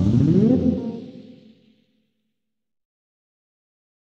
Mm-hmm.